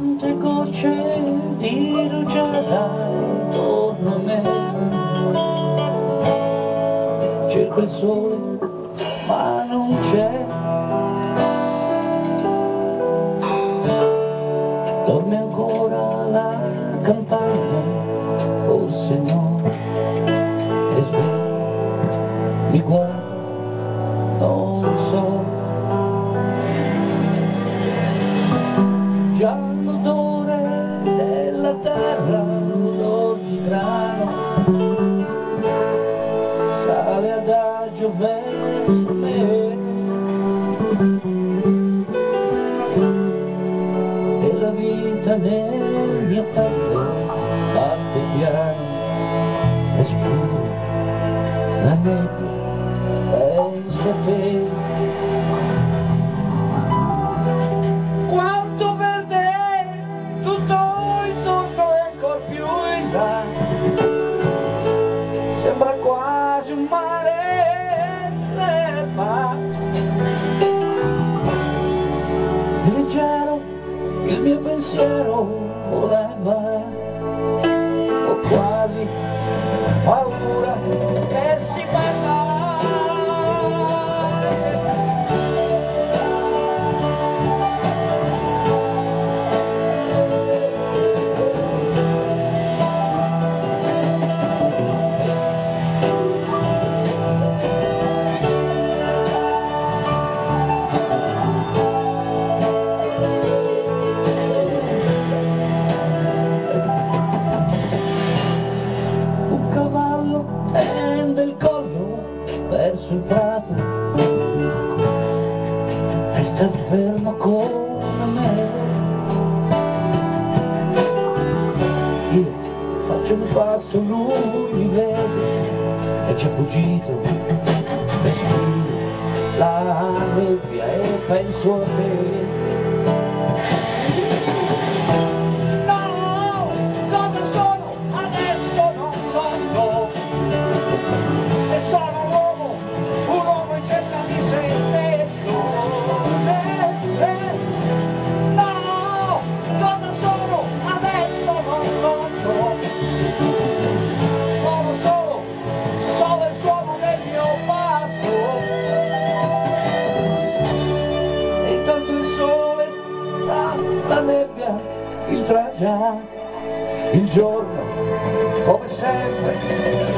Quante gocce di rugiada intorno a me. Cerco il sole ma non c'è. Dorme ancora la campagna мгновенье такое фортепиано Возьму на небе, эй, забей tende il collo verso il prato. E sta fermo come me. Io faccio un passo lui mi vede e ci è fuggito respiro la nebbia e penso a te il tragià, il giorno, come sempre,